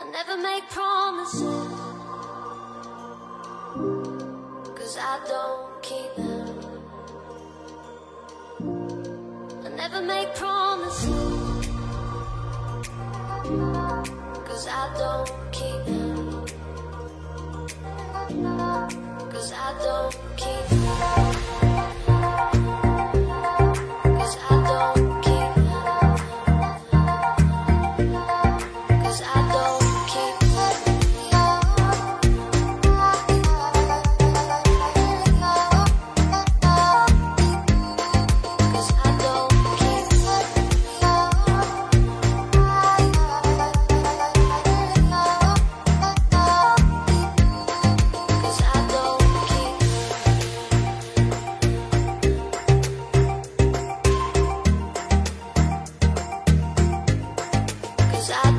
I never make promises, cause I don't keep them. I never make promises, cause I don't keep them. Cause I don't keep them. Cause I